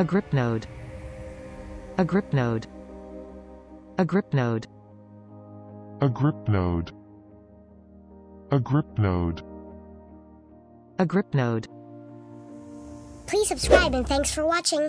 Agrypnode. A grip node. Agrypnode. A grip node. Agrypnode. A grip node. Please subscribe and thanks for watching.